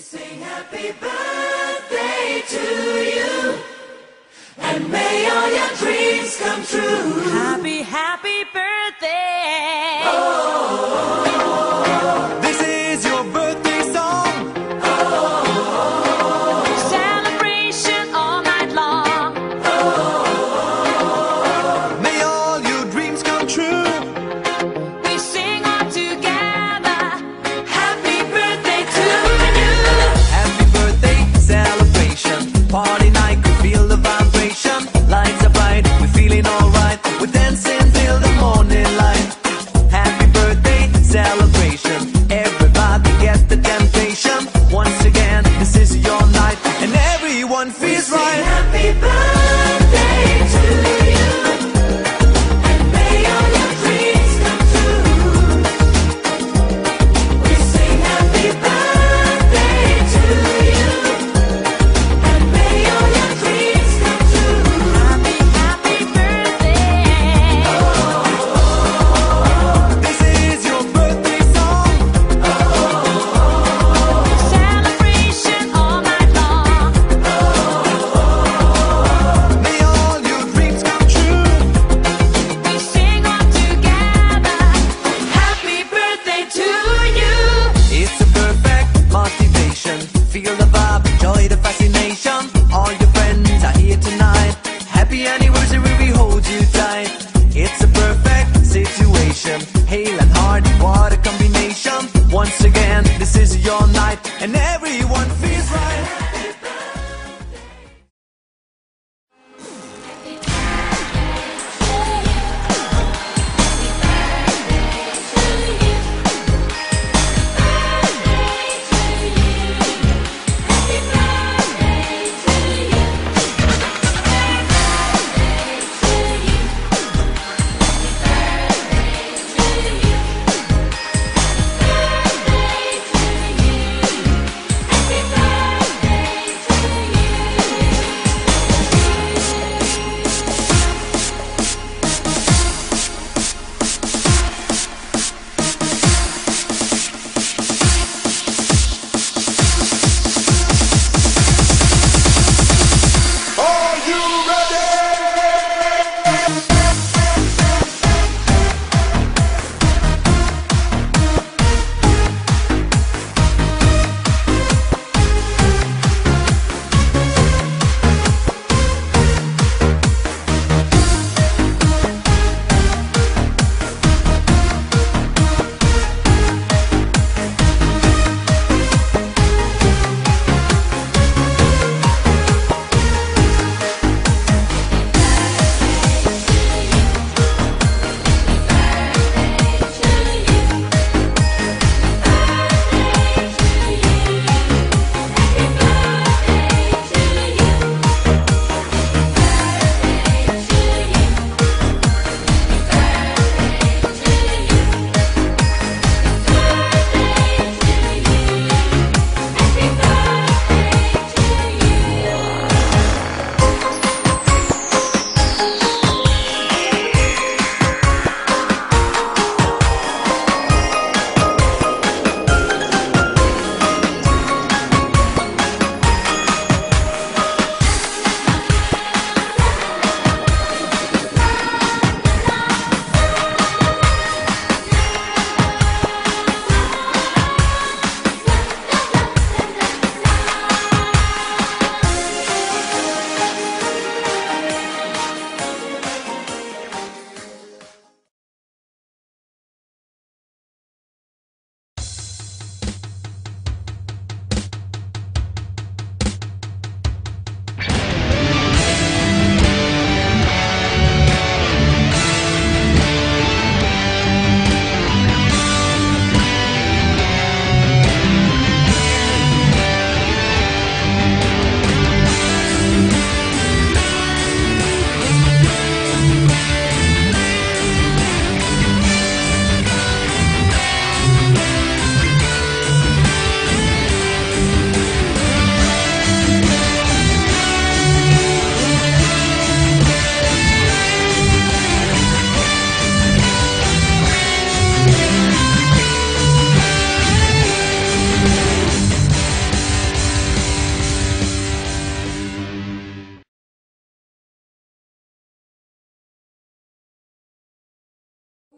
sing happy birthday to you, and may all your dreams come true. perfect situation. Hail and Hardy, what a combination. Once again, this is your night, and everyone feels.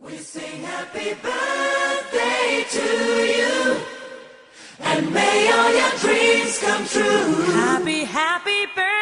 We sing happy birthday to you. And may all your dreams come true. Happy, happy birthday.